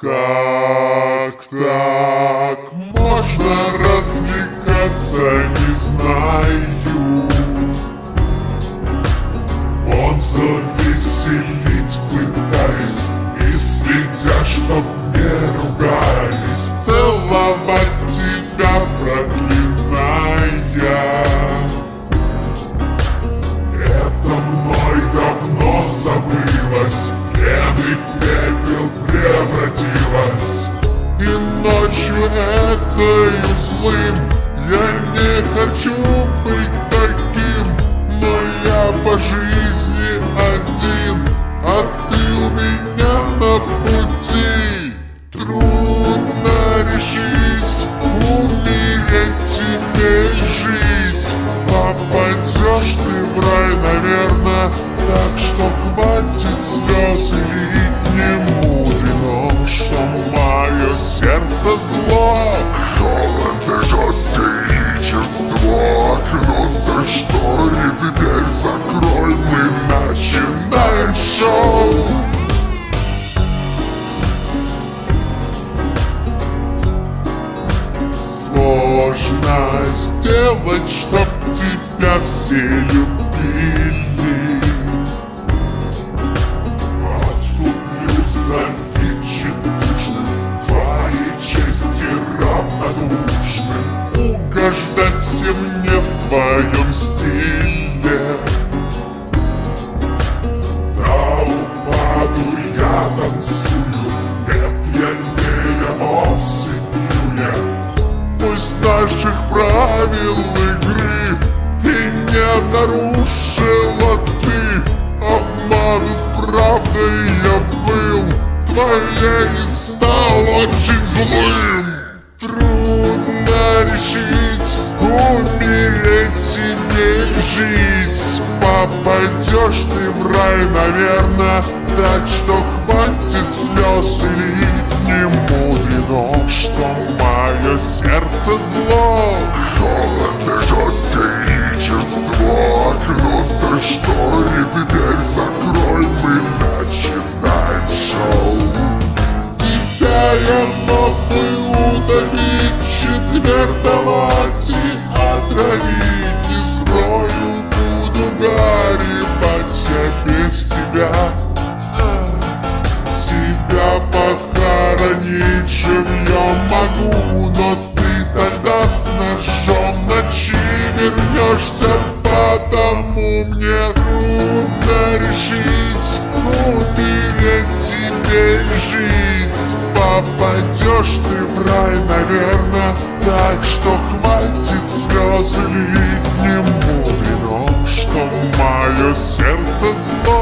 Как так можно развлекаться, не знаю. Он завеселить пытаясь И следя, чтоб хочу быть таким Но я по жизни один. А ты у меня сделать, чтоб тебя все любили правил игры И не нарушила ты. Обманут правдой я был. Твоей и стал очень злым. Трудно решить Умереть и не жить. Попадешь ты в рай, наверное Так что хватит слез или не мудрено Что мое сердце зло? и жесткое черство Окно зашторит, дверь закрой Мы начинаем шоу. Тебя я мог бы утопить Четвертовать и отравить. И скрою буду горевать Я без тебя. Тебя похоронить живьем могу Но ты тогда с ножом вернешься Потому мне трудно решить. Умереть тебе и жить. Попадешь ты в рай, наверное Так что хватит слез лить Не мудрено, что мое сердце зло